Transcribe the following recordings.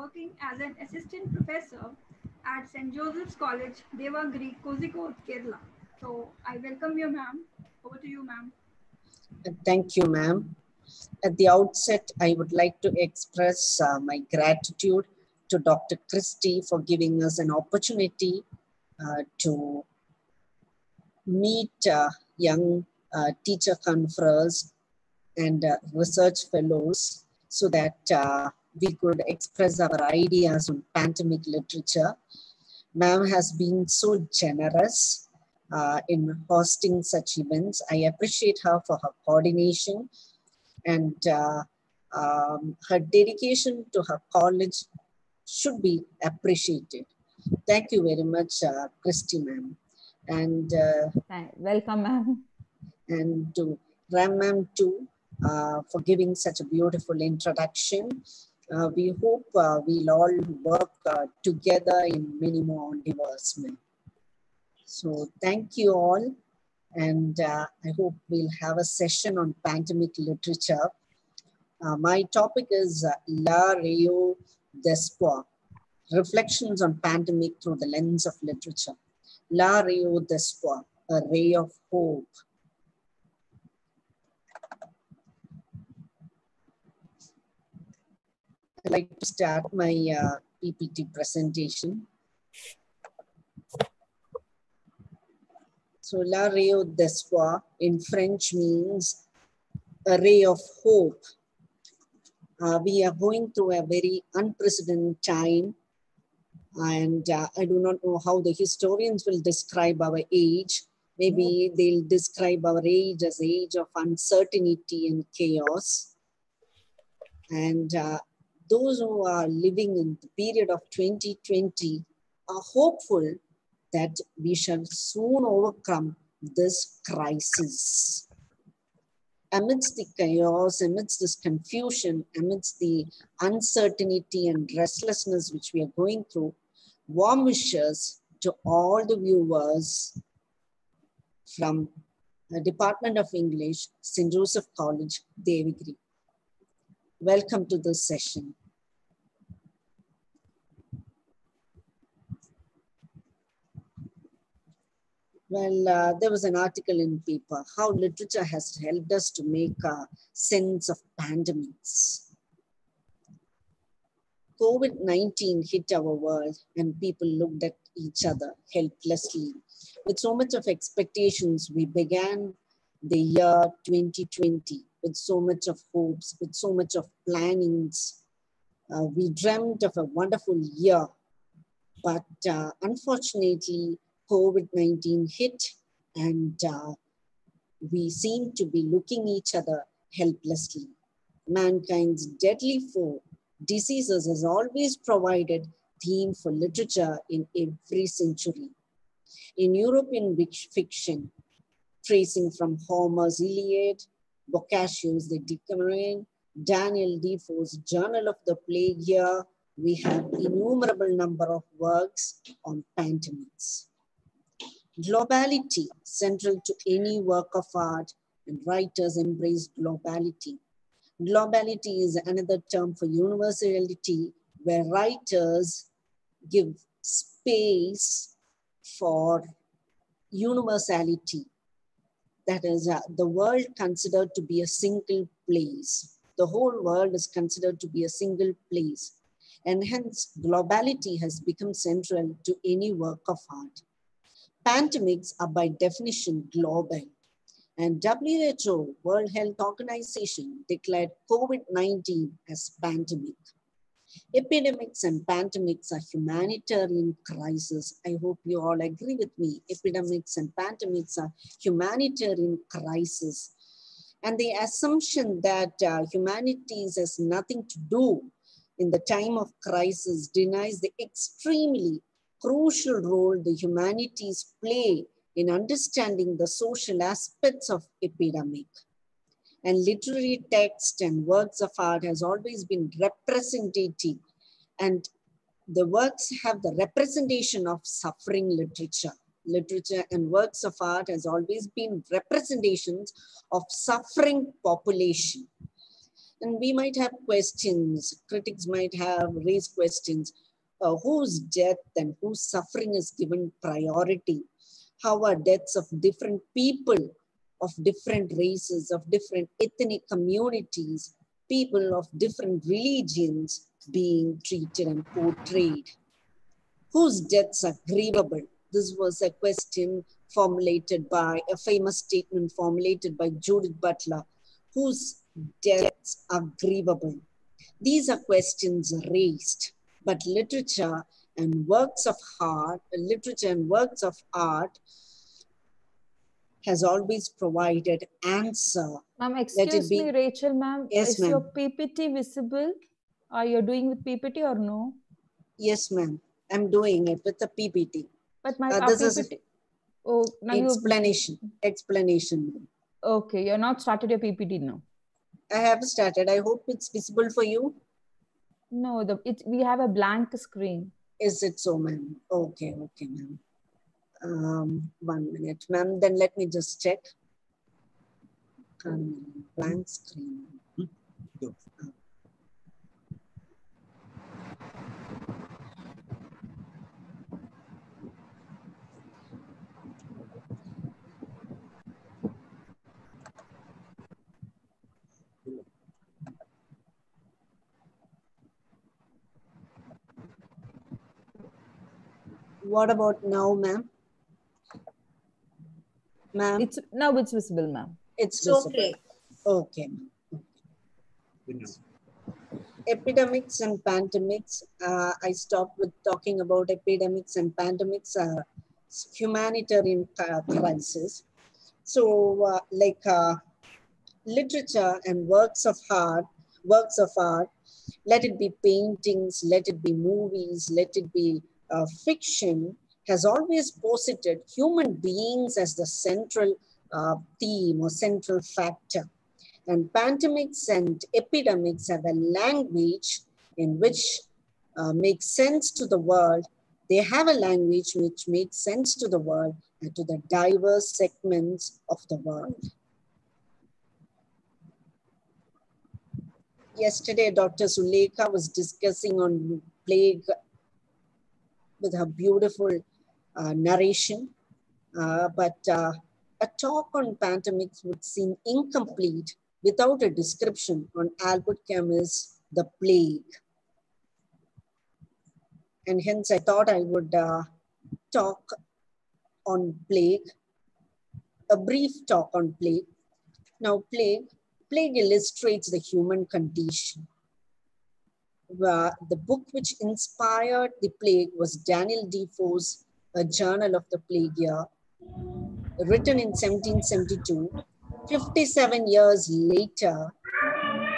working as an assistant professor at St. Joseph's College, Devagiri, Kozhikode, Kerala. So I welcome you, ma'am. Over to you, ma'am. Thank you, ma'am. At the outset, I would like to express uh, my gratitude to Dr. Christie for giving us an opportunity uh, to meet uh, young uh, teacher conference and uh, research fellows so that uh, we could express our ideas on pandemic literature. Ma'am has been so generous uh, in hosting such events. I appreciate her for her coordination and uh, um, her dedication to her college should be appreciated. Thank you very much, uh, Christy ma'am. And uh, welcome, ma'am. And to Ram ma'am too uh, for giving such a beautiful introduction. Uh, we hope uh, we'll all work uh, together in many more. Ma'am. So thank you all. And I hope we'll have a session on pandemic literature. My topic is La Rio Despoir, Reflections on Pandemic Through the Lens of Literature. La Rio Despoir, a ray of hope. I'd like to start my uh, PPT presentation. So La Rio d'Espoir in French means a ray of hope. Uh, we are going through a very unprecedented time and uh, I do not know how the historians will describe our age. Maybe they'll describe our age as age of uncertainty and chaos. And uh, those who are living in the period of 2020 are hopeful that we shall soon overcome this crisis. Amidst the chaos, amidst this confusion, amidst the uncertainty and restlessness which we are going through, warm wishes to all the viewers from the Department of English, St. Joseph College, Devagiri. Welcome to this session. Well, uh, there was an article in paper, how literature has helped us to make a sense of pandemics. COVID-19 hit our world and people looked at each other helplessly. With so much of expectations, we began the year 2020 with so much of hopes, with so much of plannings. Uh, we dreamt of a wonderful year, but uh, unfortunately, COVID-19 hit and uh, we seem to be looking each other helplessly. Mankind's deadly foe, diseases has always provided theme for literature in every century. In European fiction, tracing from Homer's Iliad, Boccaccio's The Decameron, Daniel Defoe's Journal of the Plague Year, we have innumerable number of works on pandemics. Globality, central to any work of art, and writers embrace globality. Globality is another term for universality, where writers give space for universality. That is, uh, the world considered to be a single place. The whole world is considered to be a single place. And hence, globality has become central to any work of art. Pandemics are by definition global. And WHO, World Health Organization, declared COVID-19 as pandemic. Epidemics and pandemics are humanitarian crises. I hope you all agree with me. Epidemics and pandemics are humanitarian crises. And the assumption that uh, humanities has nothing to do in the time of crisis denies the extremely crucial role the humanities play in understanding the social aspects of epidemic. And literary text and works of art has always been representative and the works have the representation of suffering literature. Literature and works of art has always been representations of suffering population. And we might have questions, critics might have raised questions. Uh, whose death and whose suffering is given priority? How are deaths of different people, of different races, of different ethnic communities, people of different religions being treated and portrayed? Whose deaths are grievable? This was a question formulated by a famous statement formulated by Judith Butler, whose deaths are grievable. These are questions raised, but literature and works of art, literature and works of art has always provided answer. Ma'am, excuse be- me, Rachel, ma'am. Yes, is your. PPT visible? Are you doing with PPT or no? Yes, ma'am. I'm doing it with the PPT. But my Uh, this is PPT. Oh, now you. Explanation. Explanation. Okay, you're not started your PPT now. I have started. I hope it's visible for you. No, the it we have a blank screen. Is it so, ma'am? Okay, okay, ma'am. Um, one minute, ma'am. Then let me just check. Um, blank screen. What about now, ma'am? Ma'am, It's now it's visible, ma'am. it's It's visible. okay. Okay. Epidemics and pandemics. Uh, I stopped with talking about epidemics and pandemics, uh, humanitarian uh, crisis. So, uh, like uh, literature and works of art, works of art, let it be paintings, let it be movies, let it be uh, fiction, has always posited human beings as the central uh, theme or central factor. And pandemics and epidemics have a language in which uh, makes sense to the world. They have a language which makes sense to the world and to the diverse segments of the world. Yesterday, Dr. Sulekha was discussing on plague with her beautiful uh, narration. Uh, but uh, a talk on pandemics would seem incomplete without a description on Albert Camus' The Plague. And hence I thought I would uh, talk on plague, a brief talk on plague. Now plague, plague illustrates the human condition. The book which inspired the plague was Daniel Defoe's A Journal of the Plague Year, written in 1772, 57 years later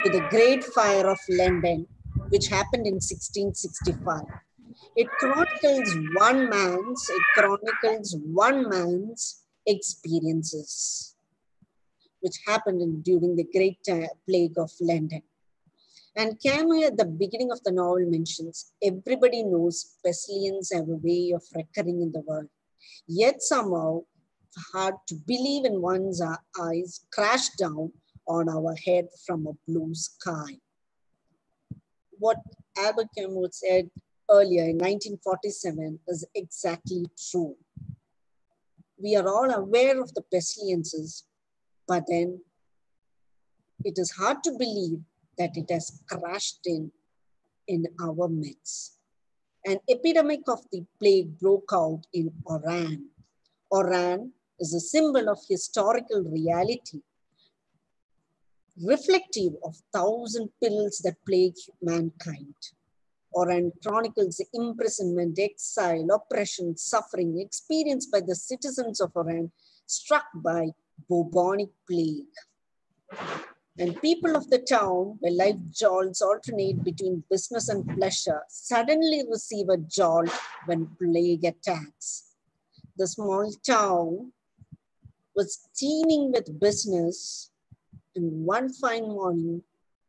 to the Great Fire of London, which happened in 1665. It chronicles one man's, it chronicles one man's experiences, which happened in, during the Great uh, Plague of London. And Camus at the beginning of the novel mentions everybody knows pestilence have a way of recurring in the world. Yet somehow, hard to believe in one's uh, eyes, crash down on our head from a blue sky. What Albert Camus said earlier in 1947 is exactly true. We are all aware of the pestilences, but then it is hard to believe that it has crashed in in our midst. An epidemic of the plague broke out in Oran. Oran is a symbol of historical reality, reflective of thousand pills that plague mankind. Oran chronicles the imprisonment, exile, oppression, suffering experienced by the citizens of Oran struck by bubonic plague. And people of the town, where life jolts alternate between business and pleasure, suddenly receive a jolt when plague attacks. The small town was teeming with business, and one fine morning,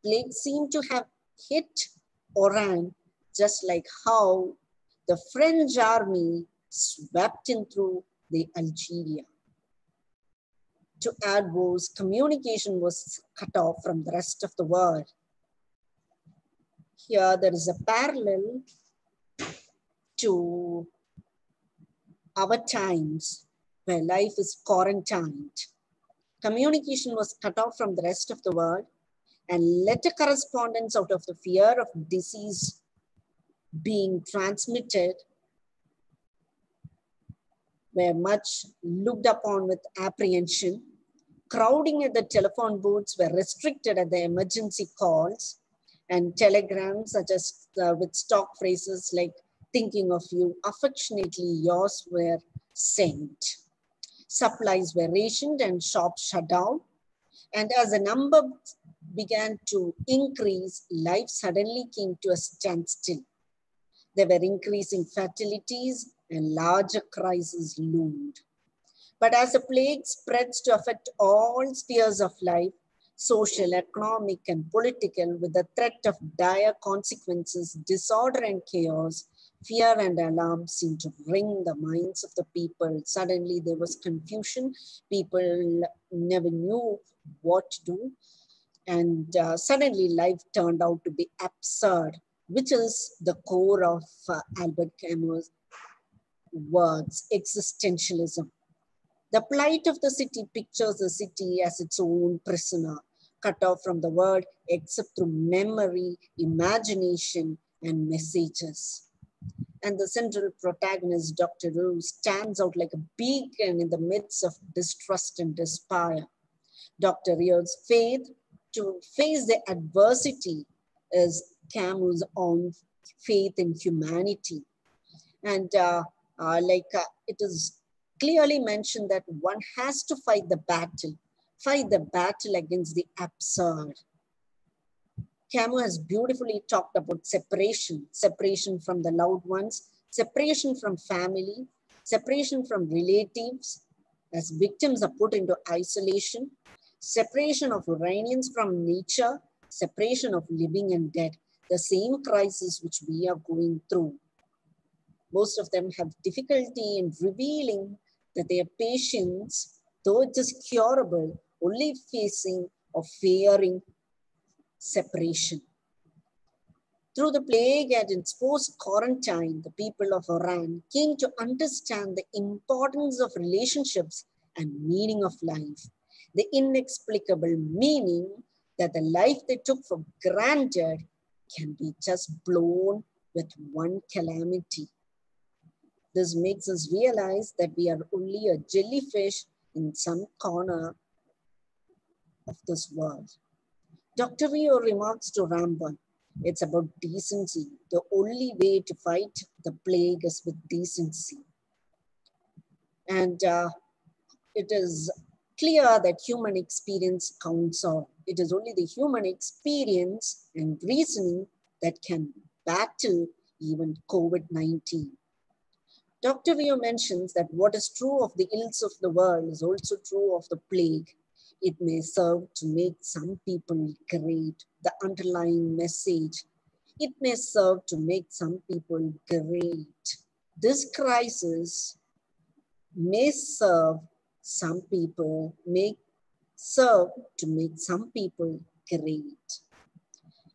plague seemed to have hit Oran just like how the French army swept in through the Algeria. To add woes, communication was cut off from the rest of the world. here there is a parallel to our times where life is quarantined. Communication was cut off from the rest of the world and letter correspondence out of the fear of disease being transmitted were much looked upon with apprehension. Crowding at the telephone booths were restricted at the emergency calls and telegrams such as uh, with stock phrases like thinking of you, affectionately yours were sent. Supplies were rationed and shops shut down. And as the number began to increase, life suddenly came to a standstill. There were increasing fatalities and larger crises loomed. But as the plague spreads to affect all spheres of life, social, economic, and political, with the threat of dire consequences, disorder and chaos, fear and alarm seemed to wring the minds of the people. Suddenly there was confusion. People never knew what to do. And uh, suddenly life turned out to be absurd, which is the core of uh, Albert Camus' words, existentialism. The plight of the city pictures the city as its own prisoner, cut off from the world except through memory, imagination, and messages. And the central protagonist, Dr. Rieux, stands out like a beacon in the midst of distrust and despair. Dr. Rieux's faith to face the adversity is Camus' own faith in humanity. And uh, uh, like uh, it is clearly mentioned that one has to fight the battle, fight the battle against the absurd. Camus has beautifully talked about separation, separation from the loved ones, separation from family, separation from relatives, as victims are put into isolation, separation of Oranians from nature, separation of living and dead, the same crisis which we are going through. Most of them have difficulty in revealing that their patients, though is curable, only facing or fearing separation. Through the plague and its post-quarantine, the people of Oran came to understand the importance of relationships and meaning of life the inexplicable meaning that the life they took for granted can be just blown with one calamity. This makes us realize that we are only a jellyfish in some corner of this world. Dr. Rieux remarks to Rambert, it's about decency. The only way to fight the plague is with decency. And uh, it is clear that human experience counts all. It is only the human experience and reasoning that can battle even COVID-19. Dr. Rieux mentions that what is true of the ills of the world is also true of the plague. It may serve to make some people great, the underlying message. It may serve to make some people great. This crisis may serve some people make serve to make some people great.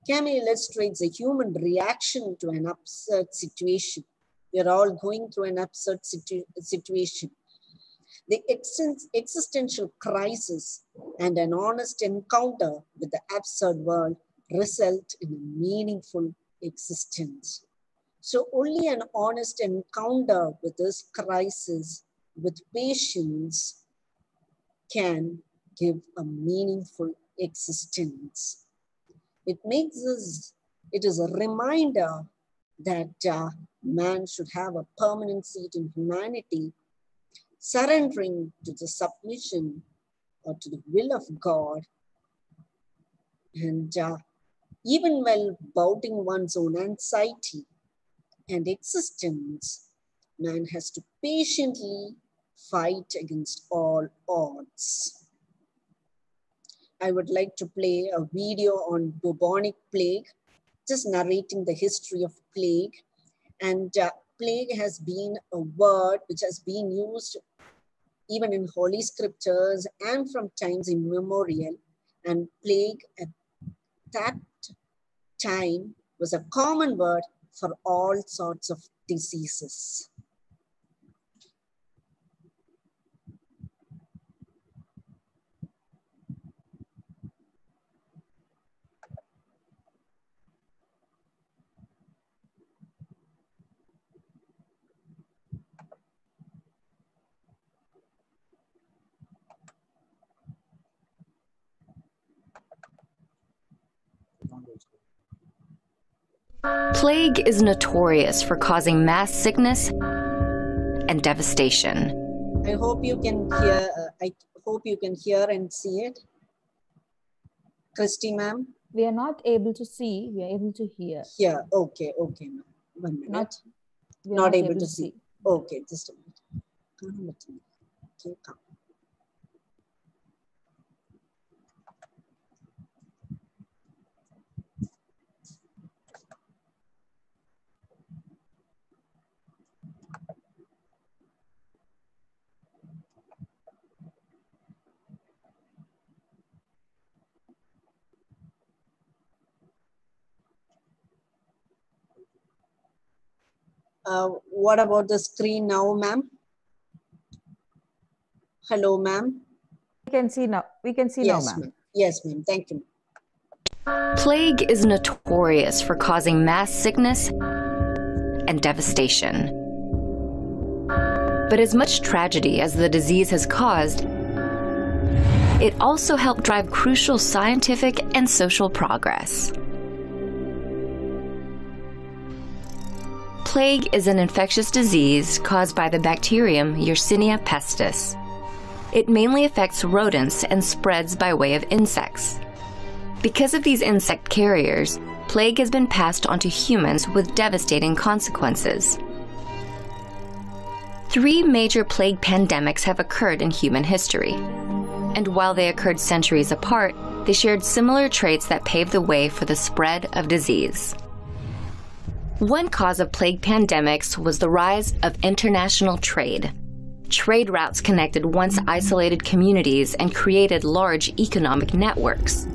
Camus illustrates a human reaction to an absurd situation. We're all going through an absurd situ situation. The existential crisis and an honest encounter with the absurd world result in a meaningful existence. So only an honest encounter with this crisis with patience can give a meaningful existence. It makes us, it is a reminder that uh, man should have a permanent seat in humanity, surrendering to the submission or to the will of God. And uh, even while doubting one's own anxiety and existence, man has to patiently fight against all odds. I would like to play a video on bubonic plague, just narrating the history of plague. And uh, plague has been a word which has been used even in holy scriptures and from times immemorial. And plague at that time was a common word for all sorts of diseases. Plague is notorious for causing mass sickness and devastation. I hope you can hear. Uh, I hope you can hear and see it, Christy, ma'am. We are not able to see. We are able to hear. Yeah. Okay. Okay, ma'am. One minute. Not, not, not able, able, to see. see. Okay. Just a minute. Okay. Come. Uh, what about the screen now, ma'am? Hello, ma'am. We can see now. We can see Yes, now, ma'am. ma'am. Yes, ma'am. Thank you. Plague is notorious for causing mass sickness and devastation. But as much tragedy as the disease has caused, it also helped drive crucial scientific and social progress. Plague is an infectious disease caused by the bacterium Yersinia pestis. It mainly affects rodents and spreads by way of insects. Because of these insect carriers, plague has been passed on to humans with devastating consequences. Three major plague pandemics have occurred in human history. And while they occurred centuries apart, they shared similar traits that paved the way for the spread of disease. One cause of plague pandemics was the rise of international trade. Trade routes connected once isolated communities and created large economic networks.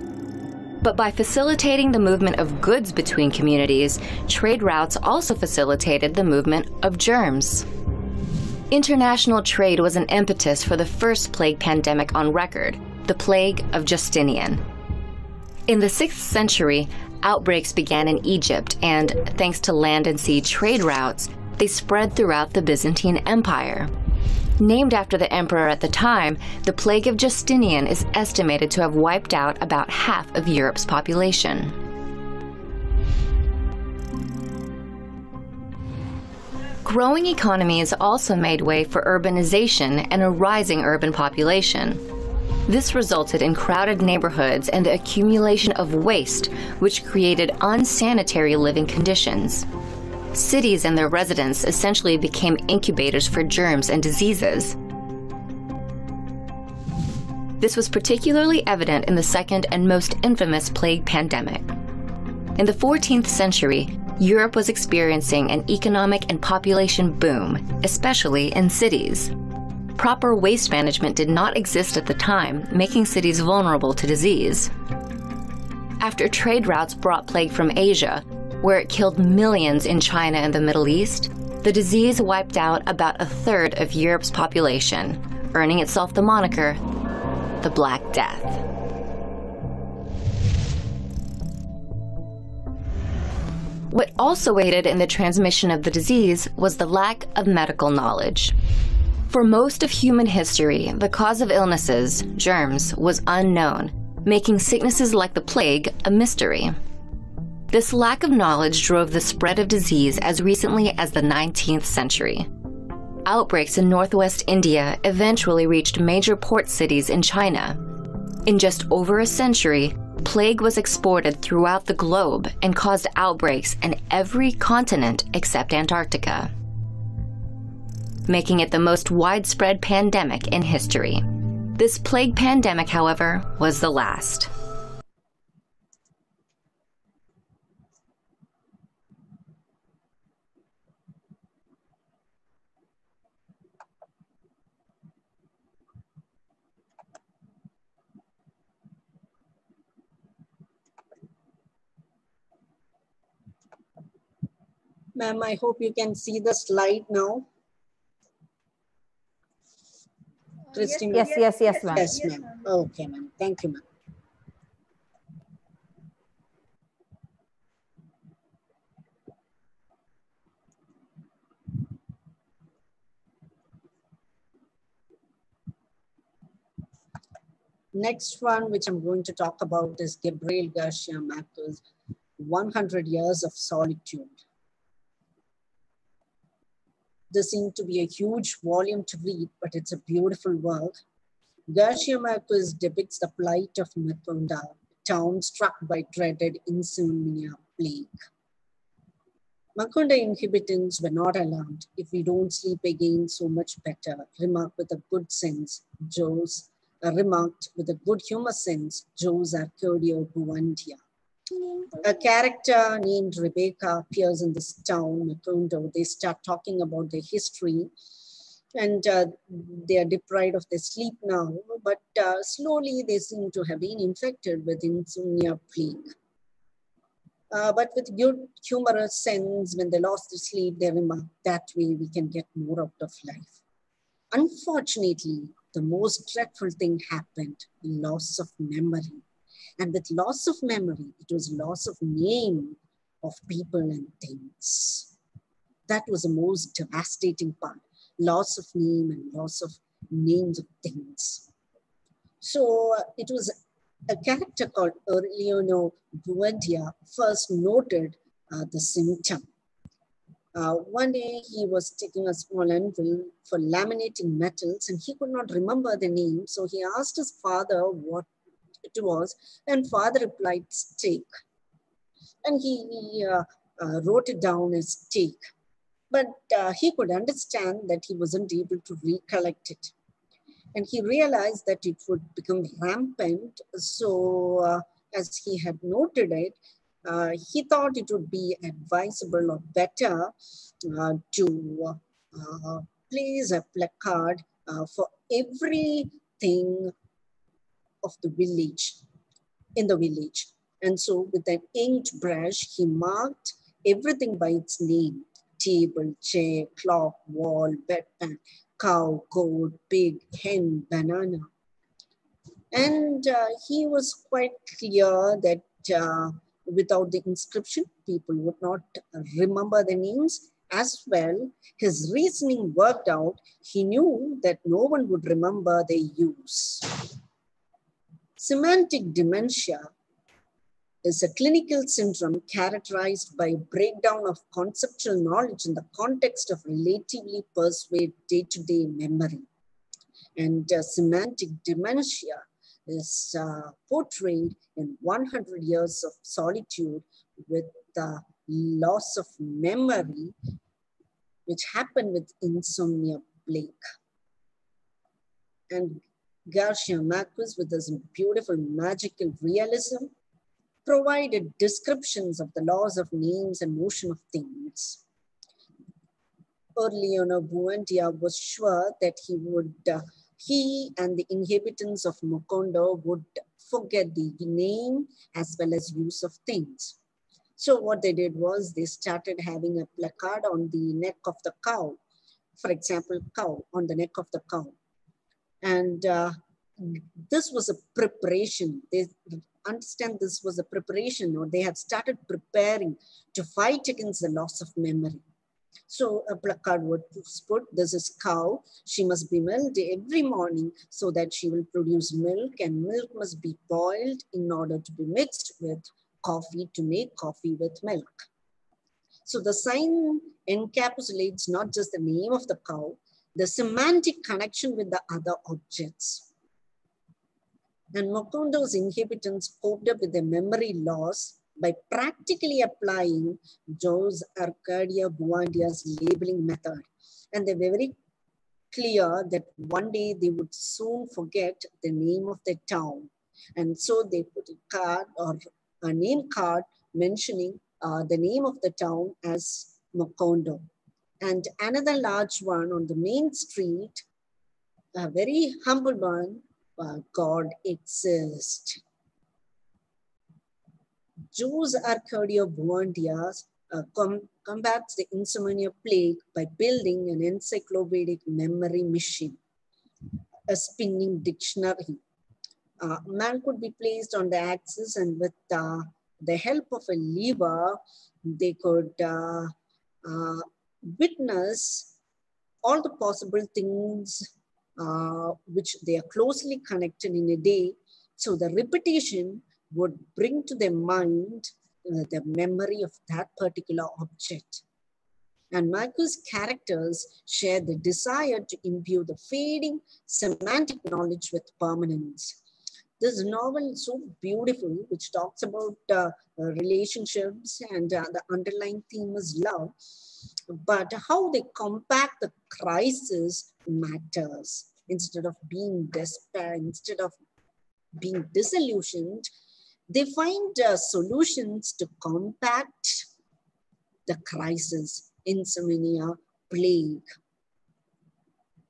But by facilitating the movement of goods between communities, trade routes also facilitated the movement of germs. International trade was an impetus for the first plague pandemic on record, the Plague of Justinian. In the 6th century, outbreaks began in Egypt, and thanks to land and sea trade routes, they spread throughout the Byzantine Empire. Named after the emperor at the time, the Plague of Justinian is estimated to have wiped out about half of Europe's population. Growing economies also made way for urbanization and a rising urban population. This resulted in crowded neighborhoods and the accumulation of waste, which created unsanitary living conditions. Cities and their residents essentially became incubators for germs and diseases. This was particularly evident in the second and most infamous plague pandemic. In the 14th century, Europe was experiencing an economic and population boom, especially in cities. Proper waste management did not exist at the time, making cities vulnerable to disease. After trade routes brought plague from Asia, where it killed millions in China and the Middle East, the disease wiped out about a third of Europe's population, earning itself the moniker the Black Death. What also aided in the transmission of the disease was the lack of medical knowledge. For most of human history, the cause of illnesses, germs, was unknown, making sicknesses like the plague a mystery. This lack of knowledge drove the spread of disease as recently as the 19th century. Outbreaks in northwest India eventually reached major port cities in China. In just over a century, plague was exported throughout the globe and caused outbreaks in every continent except Antarctica, making it the most widespread pandemic in history. This plague pandemic, however, was the last. Ma'am, I hope you can see the slide now. Christine? Yes, yes, yes, ma'am. Yes, ma'am. Okay, ma'am. Thank you, ma'am. Next one, which I'm going to talk about is Gabriel Garcia Marquez, 100 Years of Solitude. This seemed to be a huge volume to read, but it's a beautiful work. Garcia Marquez depicts the plight of Macondo, a town struck by dreaded insomnia plague. Macondo inhabitants were not alarmed. If we don't sleep again, so much better, remarked with a good sense, Joe's uh, remarked with a good humor sense, Jose Arcadio Buendia. A character named Rebecca appears in this town, Macondo. They start talking about their history and uh, they are deprived of their sleep now, but uh, slowly they seem to have been infected with insomnia plague. Uh, but with good humorous sense, when they lost their sleep, they remark that way we can get more out of life. Unfortunately, the most dreadful thing happened, loss of memory. And with loss of memory, it was loss of name of people and things. That was the most devastating part, loss of name and loss of names of things. So uh, it was a character called Aureliano Buendia first noted uh, the symptom. Uh, one day he was taking a small anvil for laminating metals and he could not remember the name. So he asked his father what it was and father replied steak. And he, uh, uh, wrote it down as steak. But uh, he could understand that he wasn't able to recollect it. And he realized that it would become rampant. So uh, as he had noted it, uh, he thought it would be advisable or better uh, to uh, place a placard uh, for everything of the village, in the village. And so with an brush, he marked everything by its name, table, chair, clock, wall, bedpan, cow, goat, pig, hen, banana. And uh, he was quite clear that uh, without the inscription, people would not remember the names as well. His reasoning worked out. He knew that no one would remember their use. Semantic dementia is a clinical syndrome characterized by a breakdown of conceptual knowledge in the context of relatively persuade day-to-day memory. And uh, semantic dementia is uh, portrayed in 100 years of solitude with the loss of memory, which happened with insomnia plague. And Garcia Marquez, with his beautiful magical realism, provided descriptions of the laws of names and motion of things. Aureliano Buendia was sure that he would uh, he and the inhabitants of Macondo would forget the name as well as use of things. So what they did was they started having a placard on the neck of the cow. For example, cow on the neck of the cow. And uh, this was a preparation. They understand this was a preparation or they had started preparing to fight against the loss of memory. So a placard was put, this is cow, she must be milked every morning so that she will produce milk and milk must be boiled in order to be mixed with coffee to make coffee with milk. So the sign encapsulates not just the name of the cow, the semantic connection with the other objects. And Macondo's inhabitants coped up with their memory loss by practically applying Jose Arcadio Buendia's labeling method. And they were very clear that one day they would soon forget the name of the town. And so they put a card or a name card mentioning uh, the name of the town as Macondo. And another large one on the main street, a very humble one, uh, God exists. Jose Arcadio Buendia uh, com combats the insomnia plague by building an encyclopedic memory machine, a spinning dictionary. Uh, man could be placed on the axis and with uh, the help of a lever, they could uh, uh, witness all the possible things uh, which they are closely connected in a day. So the repetition would bring to their mind uh, the memory of that particular object. And Michael's characters share the desire to imbue the fading semantic knowledge with permanence. This novel is so beautiful, which talks about uh, relationships and uh, the underlying theme is love. But how they combat the crisis matters. Instead of being despair, instead of being disillusioned, they find uh, solutions to combat the crisis, in insomnia, plague.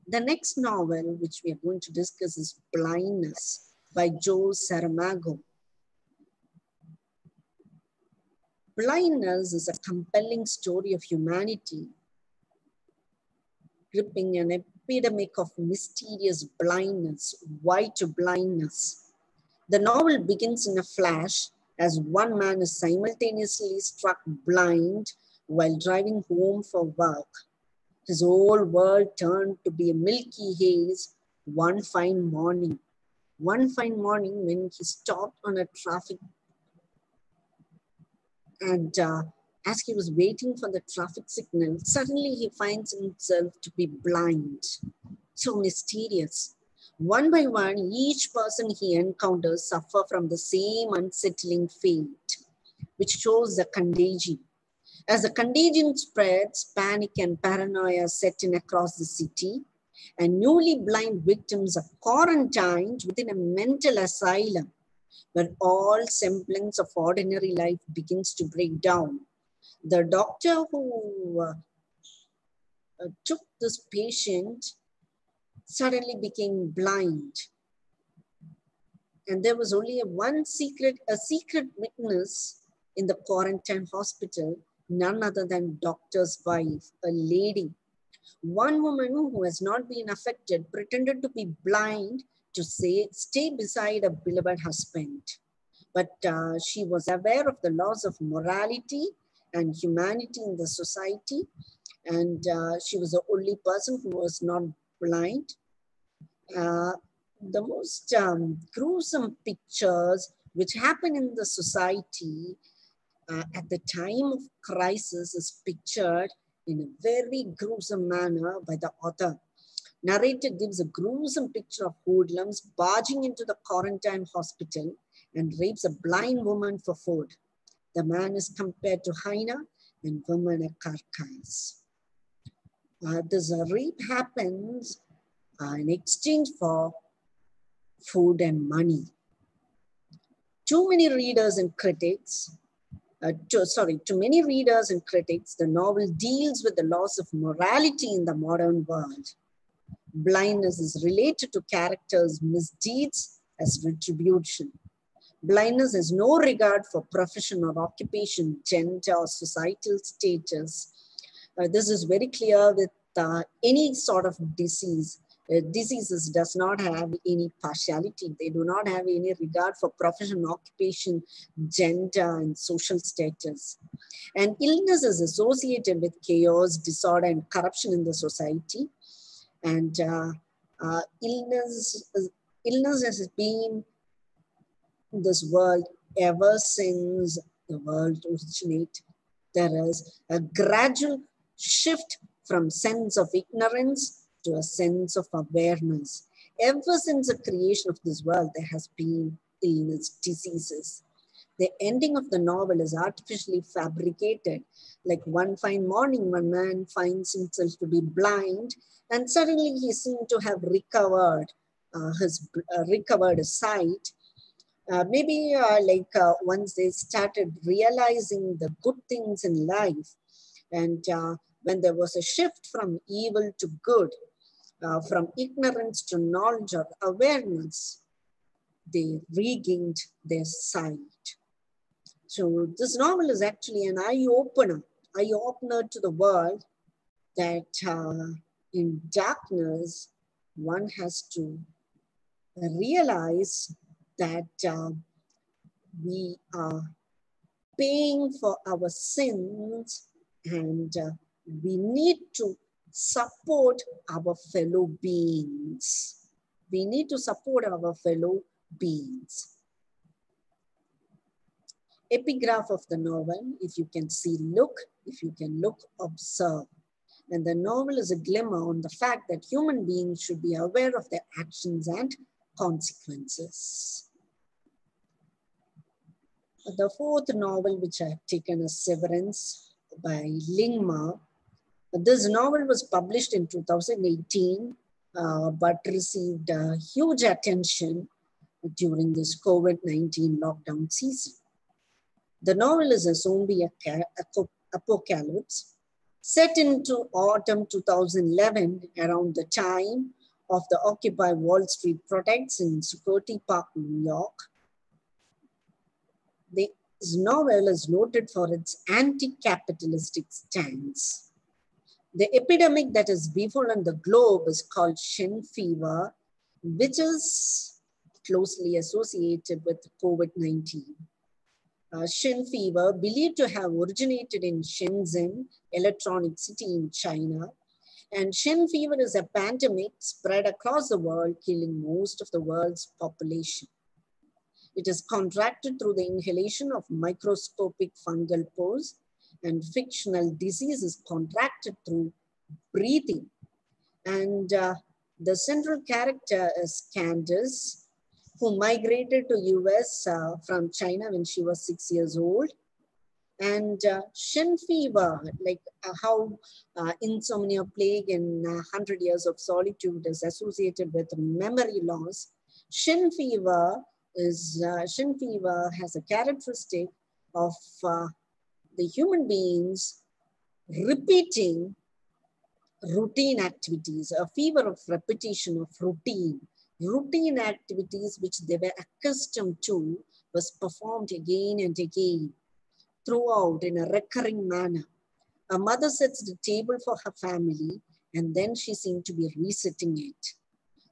The next novel, which we are going to discuss, is Blindness by Jose Saramago. Blindness is a compelling story of humanity, gripping an epidemic of mysterious blindness, white blindness. The novel begins in a flash as one man is simultaneously struck blind while driving home for work. His whole world turned to be a milky haze one fine morning. One fine morning when he stopped on a traffic and uh, as he was waiting for the traffic signal, suddenly he finds himself to be blind. So mysterious. One by one, each person he encounters suffer from the same unsettling fate, which shows the contagion. As the contagion spreads, panic and paranoia set in across the city, and newly blind victims are quarantined within a mental asylum when all semblance of ordinary life begins to break down. The doctor who uh, uh, took this patient suddenly became blind. And there was only a one secret, a secret witness in the quarantine hospital, none other than doctor's wife, a lady. One woman who has not been affected pretended to be blind to say, stay beside a beloved husband. But uh, she was aware of the laws of morality and humanity in the society. And uh, she was the only person who was not blind. Uh, the most um, gruesome pictures which happen in the society uh, at the time of crisis is pictured in a very gruesome manner by the author. Narrator gives a gruesome picture of hoodlums barging into the quarantine hospital and rapes a blind woman for food. The man is compared to hyena and woman a carcass. Uh, this rape happens uh, in exchange for food and money. Too many readers and critics, uh, to, sorry, to many readers and critics, the novel deals with the loss of morality in the modern world blindness is related to characters' misdeeds as retribution. Blindness has no regard for profession or occupation, gender or societal status. Uh, this is very clear with uh, any sort of disease. Uh, diseases does not have any partiality. They do not have any regard for profession, occupation, gender, and social status. And illness is associated with chaos, disorder, and corruption in the society and uh, uh, illness illness has been in this world ever since the world originated. There is a gradual shift from sense of ignorance to a sense of awareness. Ever since the creation of this world, there has been illness, diseases. The ending of the novel is artificially fabricated. Like one fine morning, one man finds himself to be blind and suddenly he seemed to have recovered uh, his uh, recovered sight. Uh, maybe uh, like uh, once they started realizing the good things in life, and uh, when there was a shift from evil to good, from ignorance to knowledge or awareness, they regained their sight. So this novel is actually an eye opener, eye opener to the world that uh, in darkness, one has to realize that uh, we are paying for our sins and uh, we need to support our fellow beings. We need to support our fellow beings. Epigraph of the novel, if you can see, look, if you can look, observe. And the novel is a glimmer on the fact that human beings should be aware of their actions and consequences. The fourth novel, which I have taken as Severance by Ling Ma. This novel was published in 2018, uh, but received uh, huge attention during this COVID-19 lockdown season. The novel is a zombie apocalypse set into autumn 2011 around the time of the Occupy Wall Street protests in Zuccotti Park, New York. This novel is noted for its anti-capitalistic stance. The epidemic that has befallen the globe is called Shen fever, which is closely associated with COVID-19. Uh, Shen fever, believed to have originated in Shenzhen, electronic city in China. And Shen fever is a pandemic spread across the world, killing most of the world's population. It is contracted through the inhalation of microscopic fungal pores and fictional disease is contracted through breathing. And uh, the central character is Candace, who migrated to US uh, from China when she was six years old. And uh, Shen fever, like uh, how uh, insomnia plague and 100 years of solitude is associated with memory loss. Shen fever is, uh, Shen fever has a characteristic of uh, the human beings repeating routine activities, a fever of repetition of routine. Routine activities which they were accustomed to was performed again and again throughout in a recurring manner. A mother sets the table for her family and then she seemed to be resetting it.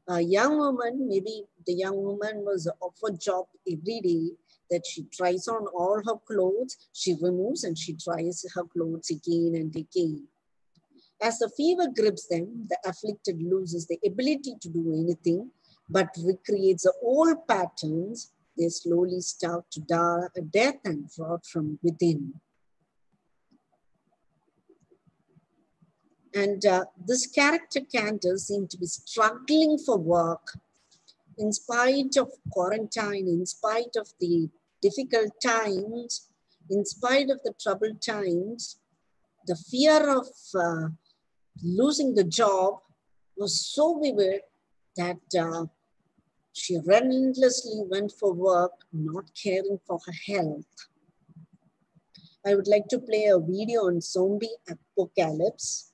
A young woman, maybe the young woman was offered job every day that she tries on all her clothes, she removes and she tries her clothes again and again. As the fever grips them, the afflicted loses the ability to do anything, but recreates the old patterns. They slowly start to die, a death and rot from within. And uh, this character Candace seemed to be struggling for work in spite of quarantine, in spite of the difficult times, in spite of the troubled times, the fear of uh, losing the job was so vivid that uh, she relentlessly went for work, not caring for her health. I would like to play a video on zombie apocalypse.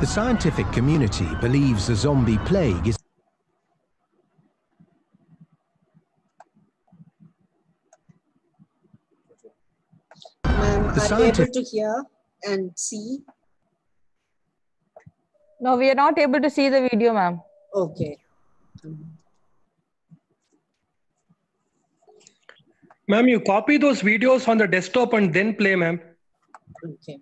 The scientific community believes the zombie plague is Ma'am, The are you able to hear and see? No, we are not able to see the video, ma'am. Okay. Ma'am, you copy those videos on the desktop and then play, ma'am. Okay.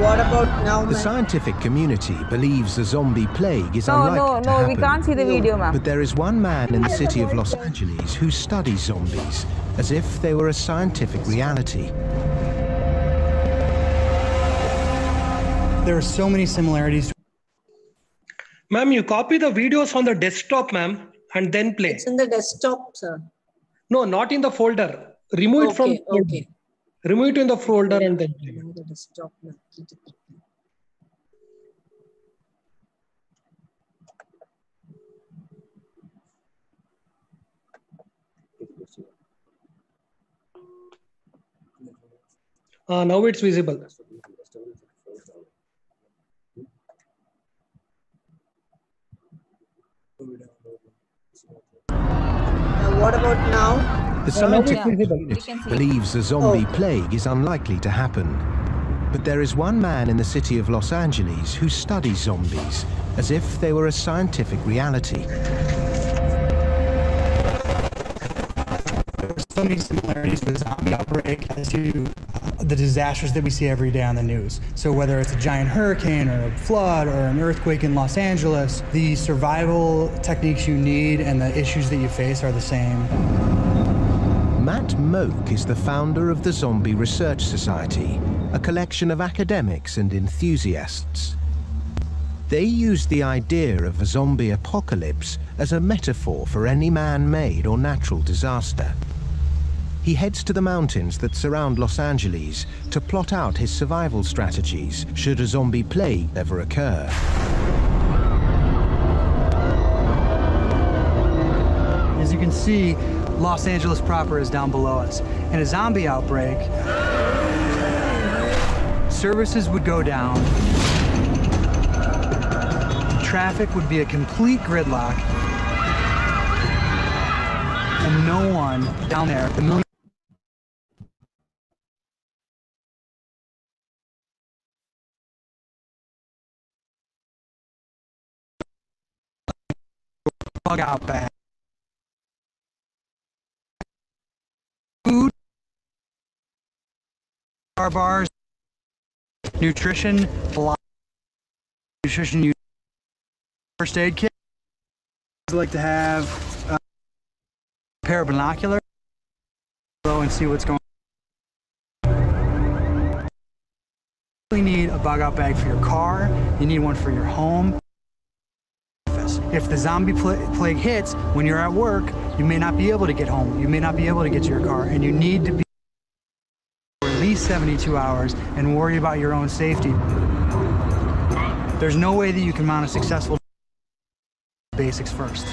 What about now, the ma'am? scientific community believes the zombie plague is No, unlikely no, to no, happen. we can't see the video, ma'am. But there is one man in the city of Los Angeles who studies zombies as if they were a scientific reality. there are so many similarities. Ma'am, you copy the videos on the desktop, ma'am, and then play. It's in the desktop, sir. No, not in the folder. Remove it from Okay, folder. okay. Remove it in the folder and then play. In the desktop, ma'am. Uh, now it's visible. What about now? The now scientific visible. community believes a zombie Oh. plague is unlikely to happen. But there is one man in the city of Los Angeles who studies zombies as if they were a scientific reality. There are so many similarities with zombie outbreak as to uh, the disasters that we see every day on the news. So whether it's a giant hurricane or a flood or an earthquake in Los Angeles, the survival techniques you need and the issues that you face are the same. Matt Mogk is the founder of the Zombie Research Society, a collection of academics and enthusiasts. They use the idea of a zombie apocalypse as a metaphor for any man-made or natural disaster. He heads to the mountains that surround Los Angeles to plot out his survival strategies should a zombie plague ever occur. As you can see, Los Angeles proper is down below us. In a zombie outbreak, services would go down, traffic would be a complete gridlock, and no one down there, the million bug out bag. Food, bar bars, nutrition, lot nutrition, first aid kit. I like to have uh, a pair of binoculars, go and see what's going. on. You need a bug out bag for your car. You need one for your home. If the zombie pla- plague hits when you're at work, you may not be able to get home. You may not be able to get to your car, and you need to be for at least 72 hours and worry about your own safety. There's no way that you can mount a successful basics first.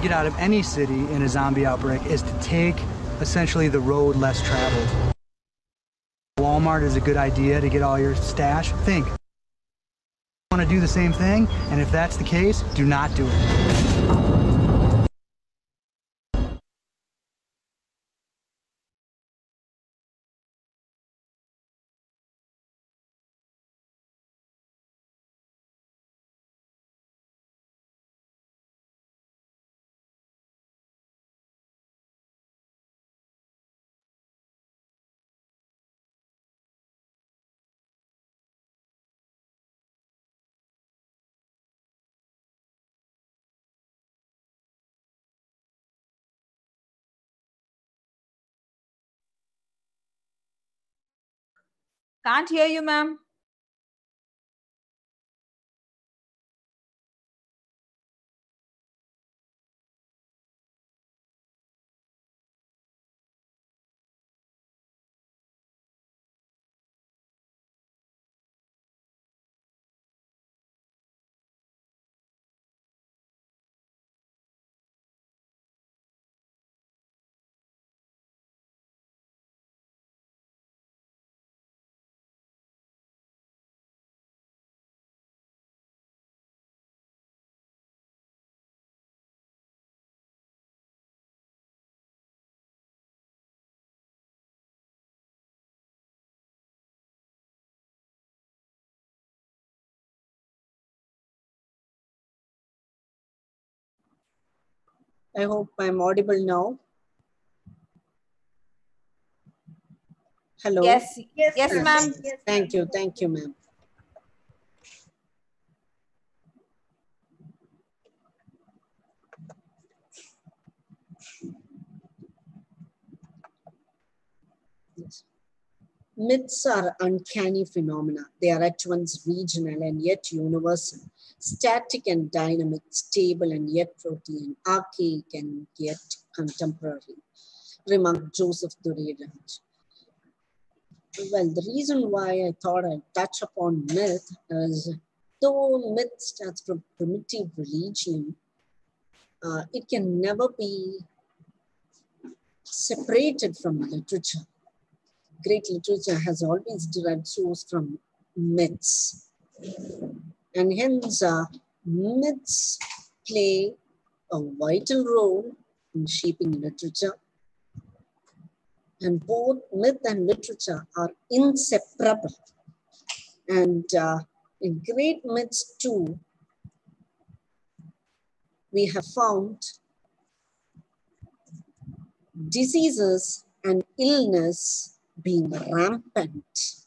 Get out of any city in a zombie outbreak is to take essentially the road less traveled. Walmart is a good idea to get all your stash. Think. Want to do the same thing? And if that's the case, do not do it. Can't hear you, ma'am. I hope I'm audible now. Hello. Yes, yes, yes ma'am. Yes, thank you, thank you, ma'am. Myths are uncanny phenomena. They are at once regional and yet universal static and dynamic, stable and yet protean, archaic and yet contemporary, remarked Joseph Durand. Well, the reason why I thought I'd touch upon myth is though myth starts from primitive religion, uh, it can never be separated from literature. Great literature has always derived source from myths. And hence, uh, myths play a vital role in shaping literature. And both myth and literature are inseparable. And uh, in great myths too, we have found diseases and illness being rampant.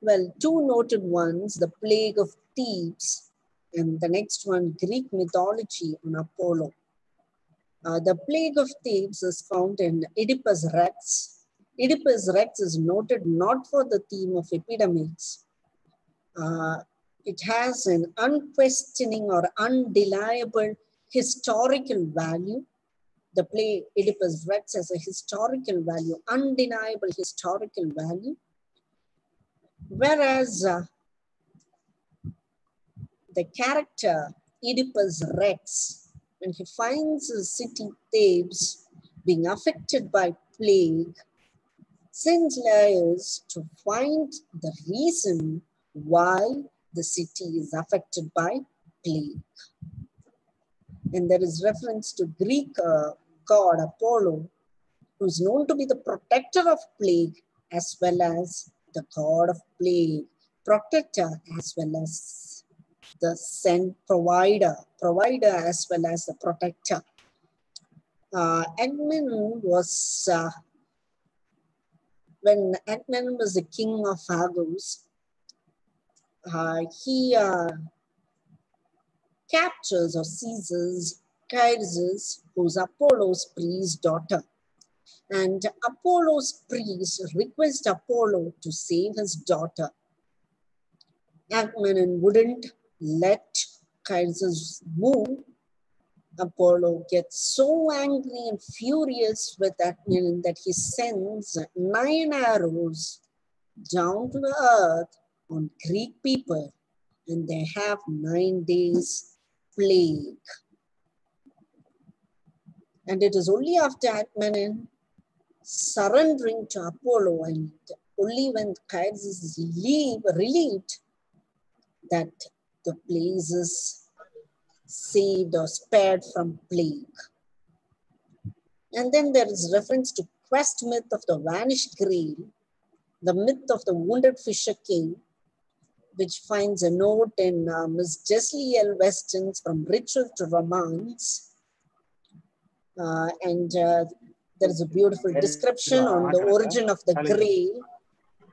Well, two noted ones, the plague of Thebes, and the next one, Greek mythology on Apollo. Uh, the plague of Thebes is found in Oedipus Rex. Oedipus Rex is noted not for the theme of epidemics. Uh, it has an unquestioning or undeniable historical value. The play Oedipus Rex has a historical value, undeniable historical value. Whereas uh, the character Oedipus Rex, when he finds the city Thebes being affected by plague, sends layers to find the reason why the city is affected by plague. And there is reference to Greek uh, god Apollo, who is known to be the protector of plague as well as the god of plague, protector as well as the sent provider, provider as well as the protector. Uh, was, uh, when Agamemnon was the king of Argos, uh, he uh, captures or seizes Chryses, who's Apollo's priest's daughter. And Apollo's priest requests Apollo to save his daughter. Agamemnon wouldn't let Chryses move. Apollo gets so angry and furious with Agamemnon that he sends nine arrows down to the earth on Greek people and they have nine days plague. And it is only after Agamemnon surrendering to Apollo and only when Chryses is leave, relieved that the place is saved or spared from plague. And then there is reference to quest myth of the vanished grail, the myth of the wounded fisher king, which finds a note in uh, Miss Jessie L. Weston's From Ritual to Romance. Uh, and uh, there is a beautiful description on the origin of the grail,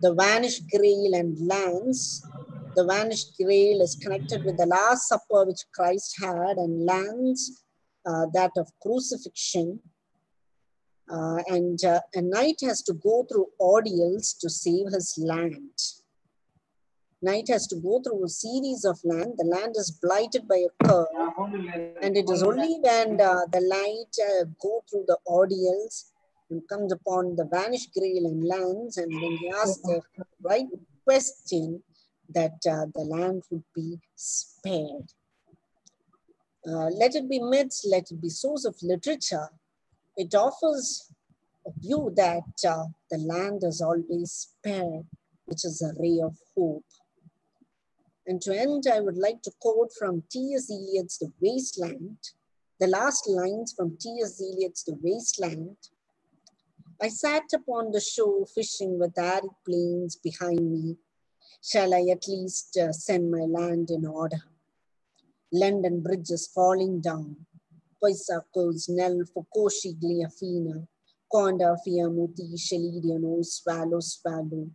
the vanished grail and lance. The vanished grail is connected with the Last Supper which Christ had and lands uh, that of crucifixion. Uh, and uh, a knight has to go through ordeals to save his land. Knight has to go through a series of land. The land is blighted by a curse. And it is only when uh, the light uh, go through the ordeals and comes upon the vanished grail and lands and when he asks the right question that uh, the land would be spared. Uh, let it be myths, let it be source of literature. It offers a view that uh, the land is always spared, which is a ray of hope. And to end, I would like to quote from T.S. Eliot's The Wasteland, the last lines from T.S. Eliot's The Wasteland. I sat upon the shore fishing with arid plains behind me. Shall I at least uh, send my land in order? London bridges falling down. Poisacos nel focoshi gliafina. Conda fiamuti shelidiano swallow swallow.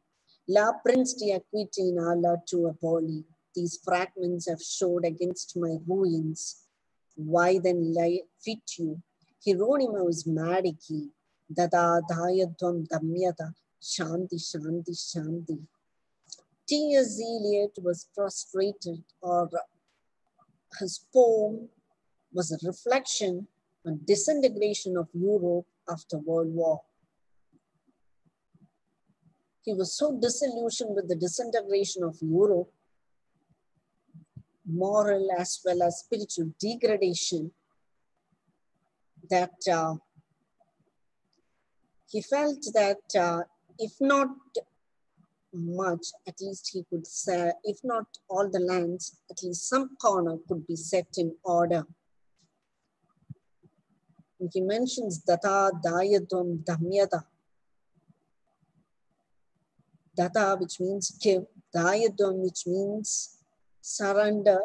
La prince di aquitina la tua poli. These fragments have showed against my ruins. Why then lie fit you? Hieronymus Madiki, Datta Dayadhvam Damyata, Shanti, Shanti, Shanti. T.S. Eliot was frustrated, or his poem was a reflection on disintegration of Europe after World War. He was so disillusioned with the disintegration of Europe, moral as well as spiritual degradation, that uh, he felt that uh, if not much, at least he could say, if not all the lands, at least some corner could be set in order. And he mentions Datta Dayadhvam Damyata. Datta, which means give, Dayadhvam, which means surrender,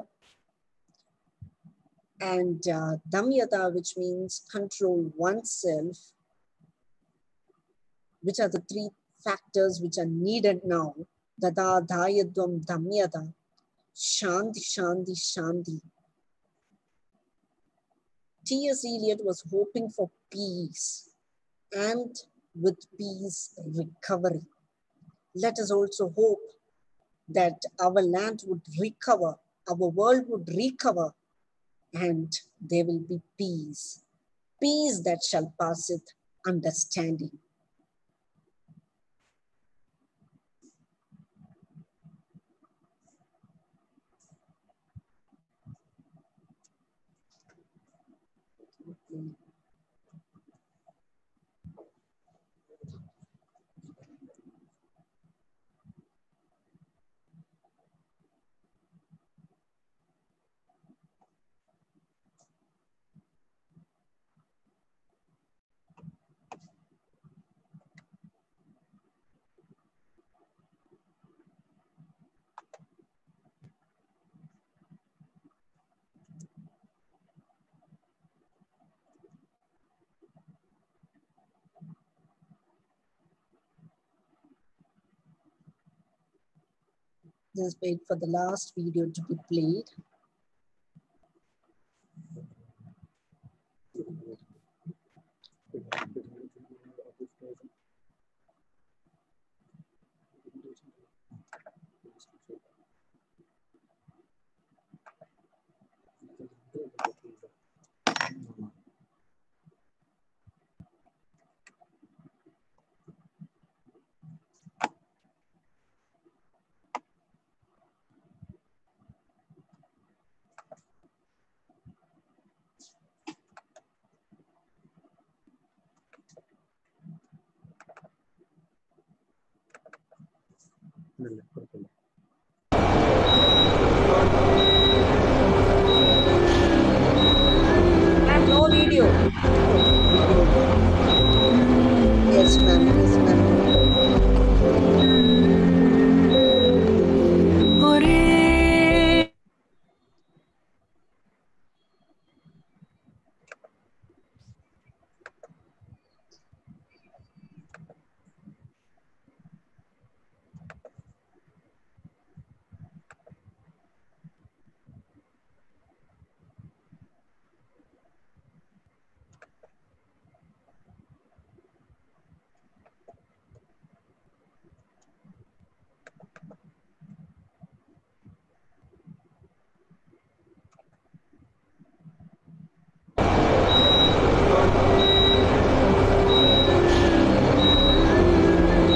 and uh, Damyata, which means control oneself, which are the three factors which are needed now. Datta, Dayadhvam, Damyata, Shanti, Shanti, Shanti. T.S. Eliot was hoping for peace and with peace, recovery. Let us also hope that our land would recover, our world would recover, and there will be peace. Peace that shall passeth understanding. Just wait for the last video to be played. No video. Yes, ma'am. Yes, ma'am.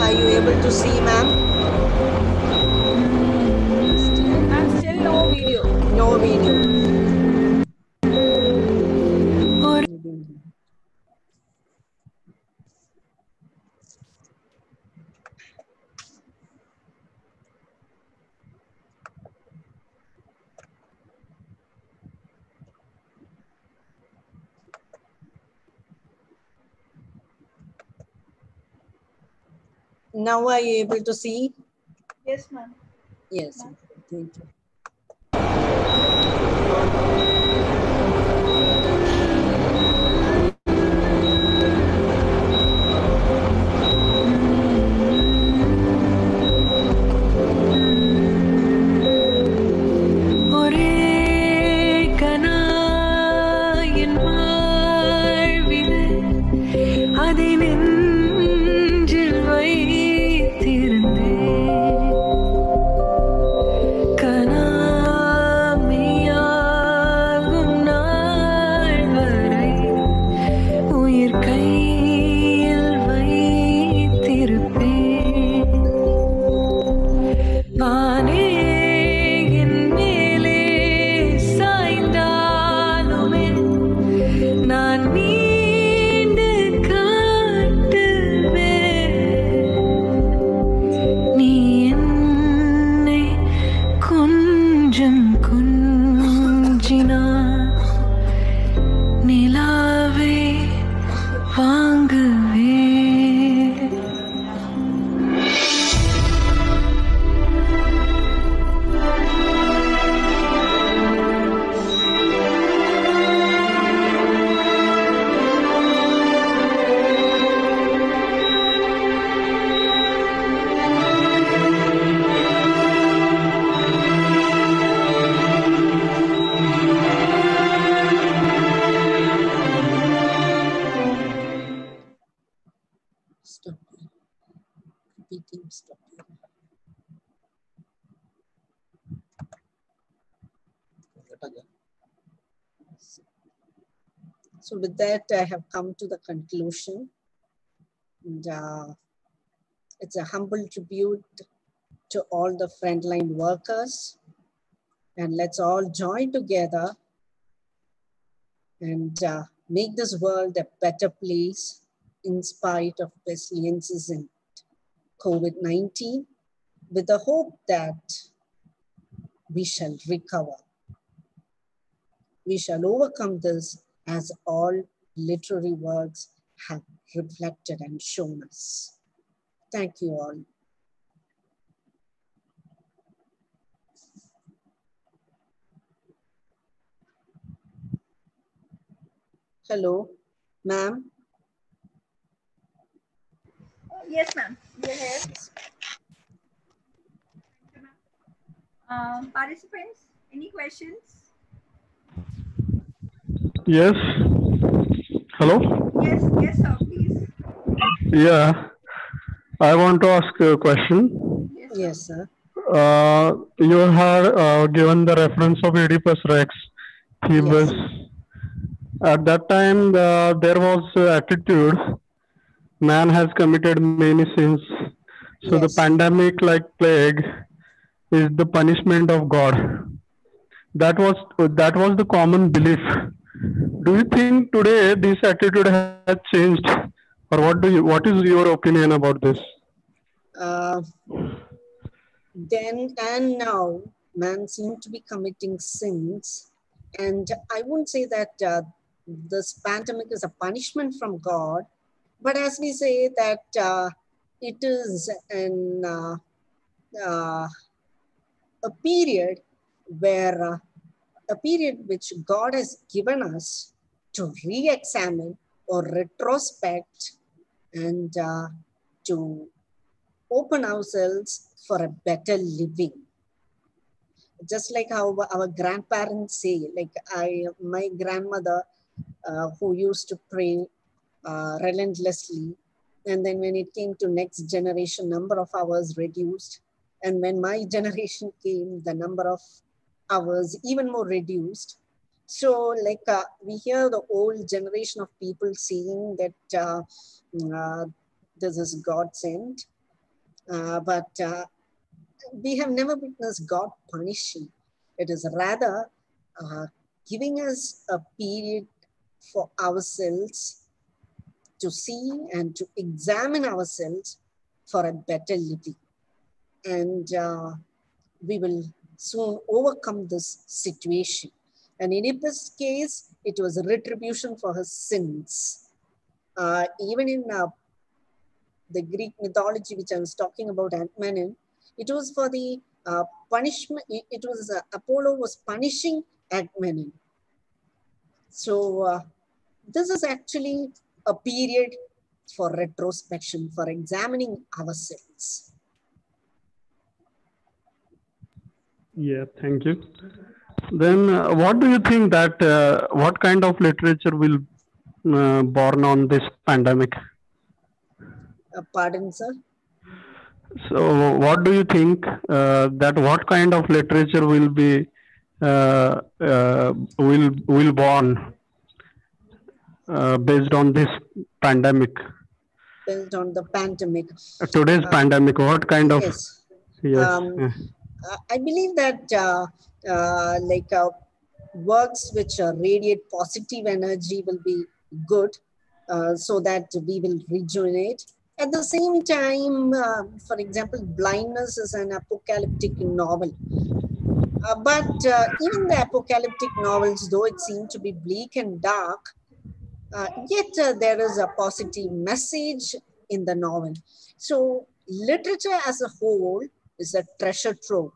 Are you able to see, ma'am? Ma'am, still no video. No video. Now are you able to see? Yes, ma'am. Yes. Thank you. I have come to the conclusion. And, uh, it's a humble tribute to all the frontline workers. And let's all join together and uh, make this world a better place in spite of pestilences and COVID-19 with the hope that we shall recover. We shall overcome this as all literary works have reflected and shown us. Thank you all. Hello, ma'am. Yes, ma'am. We are here. Um, participants, any questions? Yes. Hello? Yes, yes, sir, please. Yeah. I want to ask a question. Yes, sir. Yes, sir. Uh, you had uh, given the reference of Oedipus Rex, Phoebus. At that time, uh, there was uh, attitude man has committed many sins. So the pandemic, like plague, is the punishment of God. That was that was the common belief. Do you think today this attitude has changed, or what do you what is your opinion about this? Uh, then and now, man seem to be committing sins. And I wouldn't say that uh, this pandemic is a punishment from God, but as we say that uh, it is an, uh, uh, a period where uh, a period which God has given us to re-examine or retrospect and uh, to open ourselves for a better living. Just like how our grandparents say, like I, my grandmother, uh, who used to pray uh, relentlessly, and then when it came to next generation, number of hours reduced, and when my generation came, the number of hours even more reduced. So, like uh, we hear the old generation of people saying that uh, uh, this is God sent, uh, but uh, we have never witnessed God punishing. It is rather uh, giving us a period for ourselves to see and to examine ourselves for a better living. And we will soon overcome this situation. And in Oedipus' case, it was a retribution for her sins. Uh, even in uh, the Greek mythology, which I was talking about, Agamemnon, it was for the uh, punishment. It, it was uh, Apollo was punishing Agamemnon. So uh, this is actually a period for retrospection, for examining ourselves. Yeah, thank you. Then, uh, what do you think that uh, what kind of literature will uh, born on this pandemic? Uh, pardon, sir. So, what do you think uh, that what kind of literature will be uh, uh, will will born uh, based on this pandemic? Built on the pandemic. Today's pandemic, what kind of Yes. yes? Um, I believe that uh, like uh, works which uh, radiate positive energy will be good uh, so that we will rejuvenate. At the same time, for example, Blindness is an apocalyptic novel. But even the apocalyptic novels, though it seemed to be bleak and dark, yet there is a positive message in the novel. So literature as a whole is a treasure trove.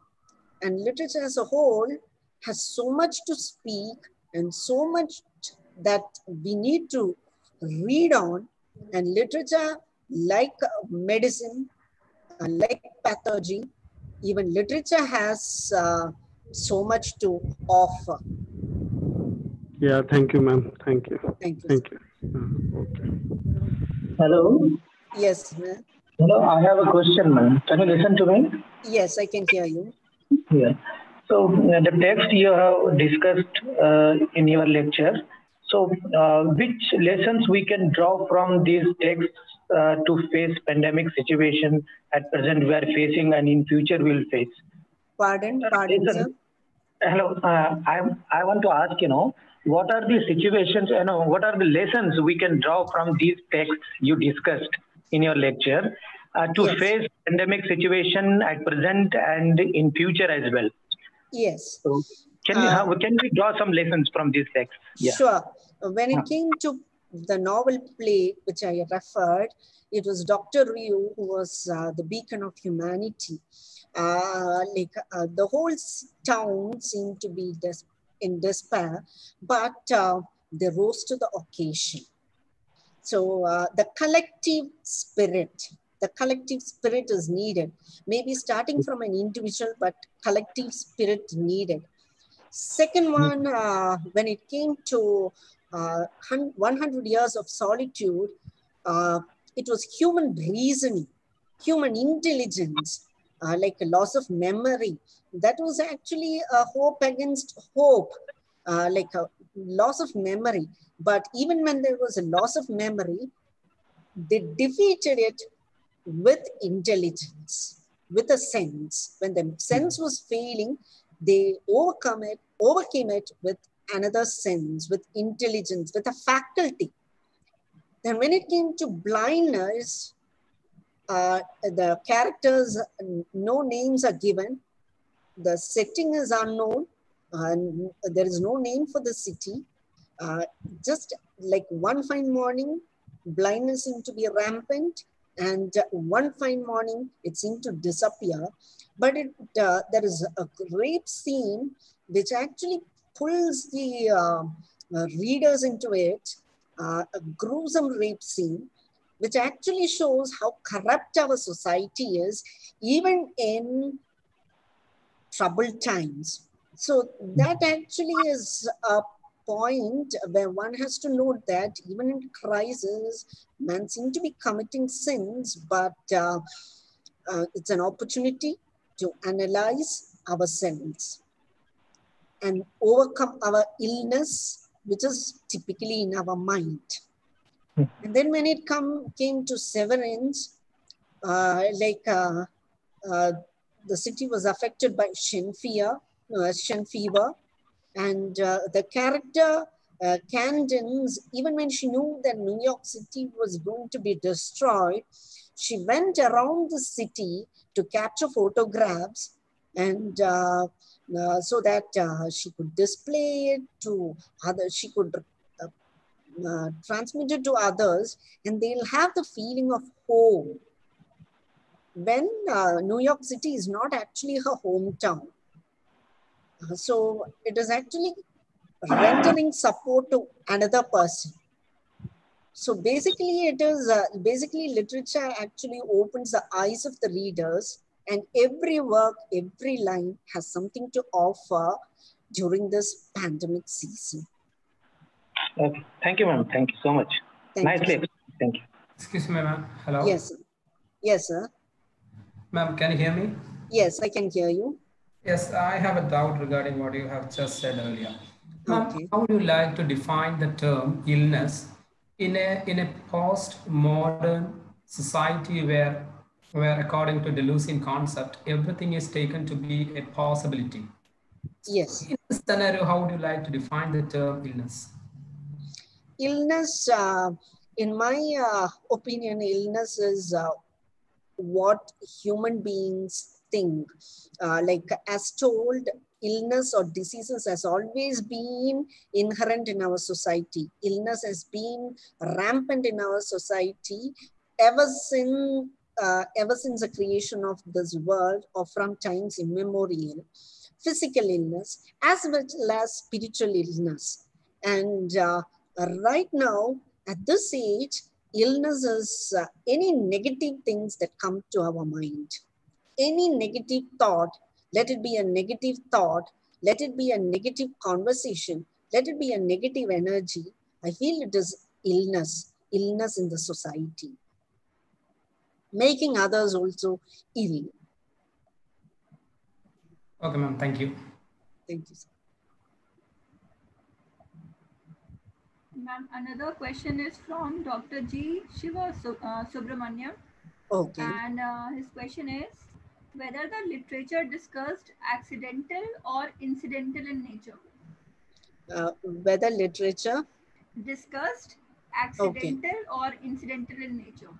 And literature as a whole has so much to speak and so much that we need to read on. And literature, like medicine, uh, like pathology, even literature has uh, so much to offer. yeah, thank you, ma'am. Thank you. Thank you. Thank you. Uh, okay. Hello. Yes, ma'am. Hello, I have a question, ma'am. Can you listen to me? Yes, I can hear you. Yeah. So uh, the text you have discussed uh, in your lecture. So uh, which lessons we can draw from these texts uh, to face pandemic situation at present we are facing and in future we will face? Pardon, pardon, sir. Hello, uh, I I want to ask you know what are the situations you know what are the lessons we can draw from these texts you discussed in your lecture uh, to Yes. face pandemic situation at present and in future as well. Yes. So can we Uh, have, can we draw some lessons from these texts? Yeah. Sure. When it came to the novel play, which I referred, it was Dr. Rieux who was uh, the beacon of humanity. Uh, like uh, the whole town seemed to be in despair, but uh, they rose to the occasion. So uh, the collective spirit, the collective spirit is needed. Maybe starting from an individual, but collective spirit needed. Second one, uh, when it came to uh, 100 years of solitude, uh, it was human reasoning, human intelligence, uh, like a loss of memory. That was actually a hope against hope, uh, like a loss of memory. But even when there was a loss of memory, they defeated it with intelligence, with a sense. When the sense was failing, they overcome it, overcame it with another sense, with intelligence, with a faculty. Then when it came to blindness, uh, the characters, no names are given. The setting is unknown. and there is no name for the city. Uh, just like one fine morning, blindness seemed to be rampant, and one fine morning it seemed to disappear. But it, uh, there is a great scene which actually pulls the uh, uh, readers into it, uh, a gruesome rape scene, which actually shows how corrupt our society is, even in troubled times. So that actually is a point where one has to note that even in crisis, man seems to be committing sins, but uh, uh, it's an opportunity to analyze ourselves and overcome our illness, which is typically in our mind. And then when it come came to severance, uh, like uh, uh, the city was affected by Shen fever, uh, Shen fever, and uh, the character uh, Candace, even when she knew that New York City was going to be destroyed, she went around the city to capture photographs and uh, uh, so that uh, she could display it to others, she could uh, uh, transmit it to others, and they'll have the feeling of home. When uh, New York City is not actually her hometown. So it is actually rendering support to another person. So basically, it is uh, basically literature actually opens the eyes of the readers, and every work, every line has something to offer during this pandemic season. Okay. Thank you, ma'am. Thank you so much. Thank Nicely. you. Thank you. Excuse me, ma'am. Hello. Yes, sir. yes, sir. Ma'am, can you hear me? Yes, I can hear you. Yes, I have a doubt regarding what you have just said earlier. Okay. how would you like to define the term illness in a in a post-modern society where where according to Deleuzian concept, everything is taken to be a possibility. Yes. In this scenario, how would you like to define the term illness? illness, uh, in my uh, opinion, illness is uh, what human beings think. Uh, like as told, illness or diseases has always been inherent in our society. Illness has been rampant in our society ever since uh, ever since the creation of this world or from times immemorial. Physical illness as well as spiritual illness. And uh, right now, at this age, illness is uh, any negative things that come to our mind. Any negative thought, let it be a negative thought, let it be a negative conversation, let it be a negative energy. I feel it is illness, illness in the society. making others also ill. Okay, ma'am. Thank you. Thank you. Sir. Ma'am, another question is from Dr. G. Shiva Su- uh, Subramaniam. Okay. And uh, his question is whether the literature discussed accidental or incidental in nature. Uh, whether literature, Discussed accidental or incidental in nature.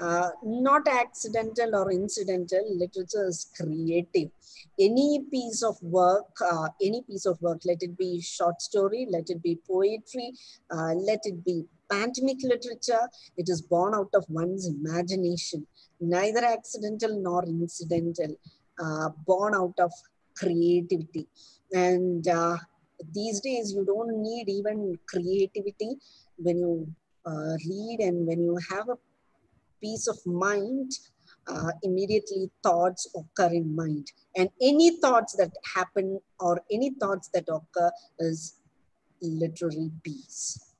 uh, not accidental or incidental, literature is creative. Any piece of work, uh, any piece of work, let it be short story, let it be poetry, uh, let it be pandemic literature, it is born out of one's imagination, neither accidental nor incidental, uh, born out of creativity. And uh, these days, you don't need even creativity when you uh, read and when you have a peace of mind, uh, immediately thoughts occur in mind. And any thoughts that happen or any thoughts that occur is literary piece.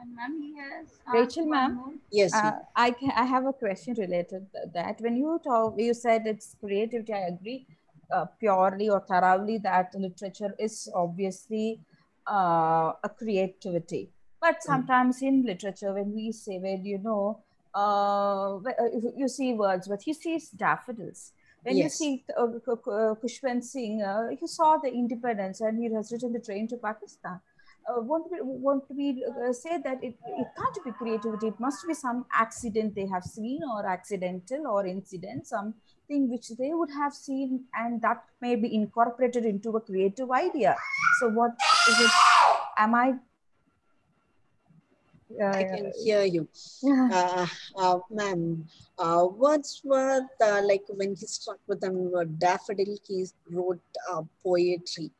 And ma'am, he has Rachel, ma'am? Yes, Uh, I can, I have a question related to that. When you talk, you said it's creativity. I agree uh, purely or thoroughly that literature is obviously uh, a creativity. But sometimes in literature, when we say, well, you know, uh, wh- uh, if you see Wordsworth, he sees daffodils. When you see uh, K- K- uh, Khushwant Singh, uh, he saw the independence and he has written the train to Pakistan uh, won't we, won't we uh, say that it, it can't be creativity it must be some accident they have seen or accidental or incident something which they would have seen and that may be incorporated into a creative idea so what is it am i I uh, can hear you. yeah. Uh, uh, ma'am, uh, Wordsworth, uh, like when he struck with uh, daffodil, he wrote uh, poetry.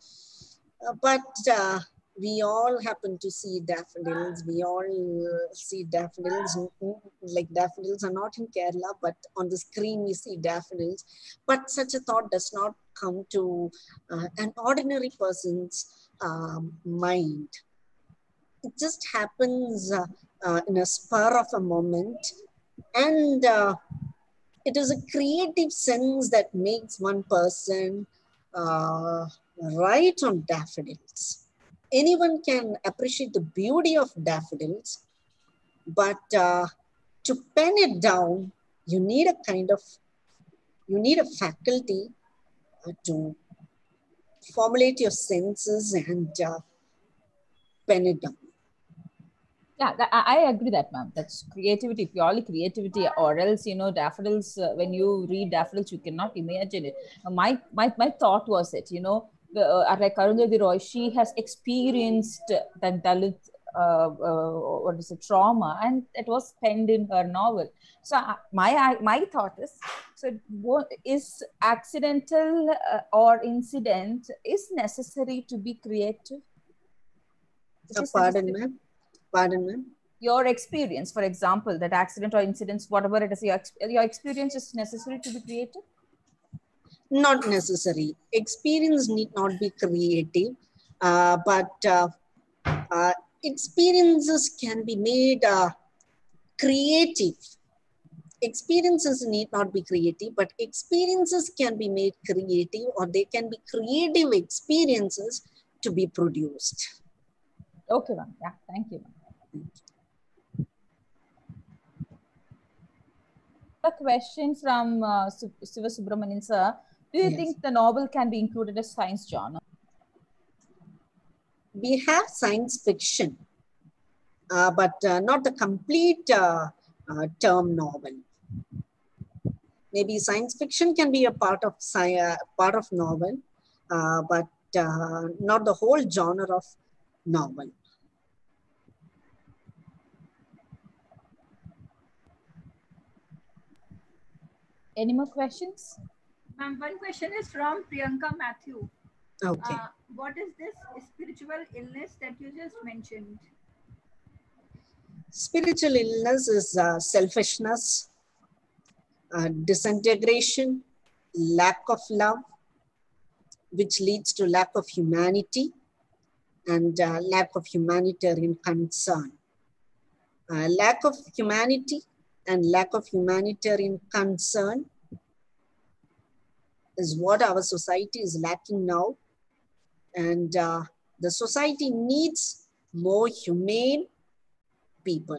Uh, but uh, we all happen to see daffodils. We all uh, see daffodils. Mm, mm, Like daffodils are not in Kerala, but on the screen we see daffodils. But such a thought does not come to uh, an ordinary person's um, mind. It just happens uh, uh, in a spur of a moment, and uh, it is a creative sense that makes one person uh, write on daffodils. Anyone can appreciate the beauty of daffodils, but uh, to pen it down, you need a kind of, you need a faculty uh, to formulate your senses and uh, pen it down. yeah i agree that ma'am that's creativity purely creativity or else you know daffodils uh, when you read daffodils you cannot imagine it my my my thought was it you know the, uh, like Arundhati Roy, she has experienced that Dalit uh, uh, what is it trauma and it was penned in her novel so uh, my my thought is so what is accidental uh, or incident is necessary to be creative Uh, pardon, ma'am. Pardon, ma'am. your experience, for example, that accident or incidents, whatever it is, your, your experience is necessary to be creative? Not necessary. Experience need not be creative, uh, but uh, uh, experiences can be made uh, creative. Experiences need not be creative, but experiences can be made creative or they can be creative experiences to be produced. Okay, ma'am. Yeah, thank you. A question from uh, Siva Subramanian sir. Do you Yes. think the novel can be included as science genre? We have science fiction, uh, but uh, not the complete uh, uh, term novel. Maybe science fiction can be a part of sci- uh, part of novel, uh, but uh, not the whole genre of novel. Any more questions? Ma'am, one question is from Priyanka Matthew. Okay. Uh, what is this spiritual illness that you just mentioned? Spiritual illness is uh, selfishness, uh, disintegration, lack of love, which leads to lack of humanity, and uh, lack of humanitarian concern. Uh, lack of humanity and lack of humanitarian concern is what our society is lacking now. And uh, the society needs more humane people.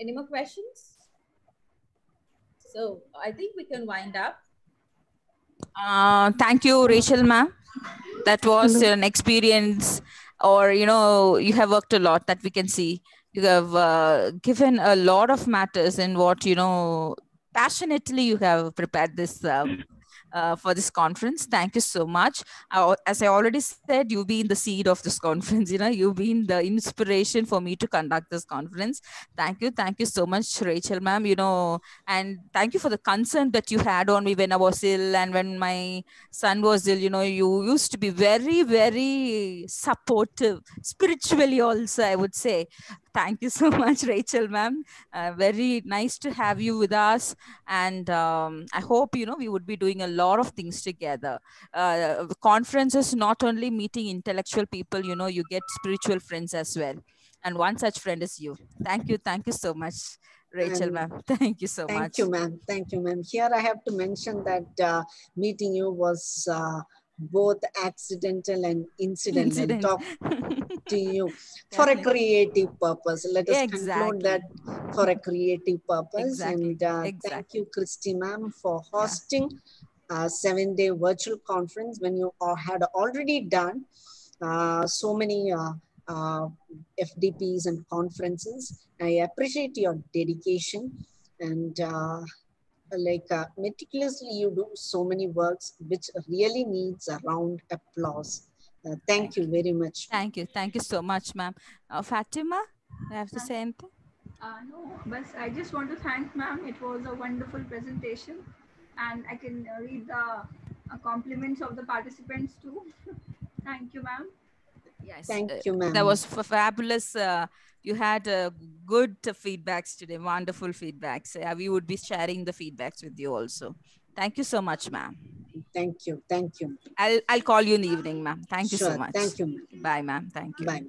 Any more questions? So I think we can wind up. Uh, thank you, Rachel, ma'am. That was an experience, or you know, you have worked a lot that we can see. You have uh, given a lot of matters in what you know passionately you have prepared this um, uh, for this conference. Thank you so much. I as I already said, you've been the seed of this conference. You know, you've been the inspiration for me to conduct this conference. Thank you, thank you so much, Rachel, ma'am. You know, and thank you for the concern that you had on me when I was ill and when my son was ill. You know, you used to be very, very supportive spiritually, also. I would say. Thank you so much, Rachel, ma'am. Uh, very nice to have you with us, and um, I hope you know we would be doing a lot of things together. Uh, the conference is not only meeting intellectual people. You know, you get spiritual friends as well, and one such friend is you. Thank you, thank you so much, Rachel, ma'am. Thank you so Thank much. Thank you, ma'am. Thank you, ma'am. Here I have to mention that uh, meeting you was uh, both accidental and incidental. Incident. Talk to you for a creative purpose. Let us Exactly. conclude that for a creative purpose. Exactly. And uh, Exactly. thank you, Christy, ma'am, for hosting a seven-day virtual conference when you all had already done uh, so many uh, uh, FDPs and conferences. I appreciate your dedication and uh, like uh, meticulously you do so many works which really needs a round applause. Uh, thank you very much. Thank you, thank you so much, ma'am. Uh, Fatima, you have to say anything? Uh, no, but I just want to thank ma'am. It was a wonderful presentation, and I can uh, read the uh, compliments of the participants too. thank you, ma'am. Yes. Thank uh, you, ma'am. That was fabulous. Uh, you had uh, good uh, feedbacks today, wonderful feedbacks. Uh, we would be sharing the feedbacks with you also. Thank you so much, ma'am. Thank you. Thank you. I'll I'll call you in the evening, ma'am. Thank you so Sure. much. Thank you. ma'am. Bye, ma'am. Thank you. Bye.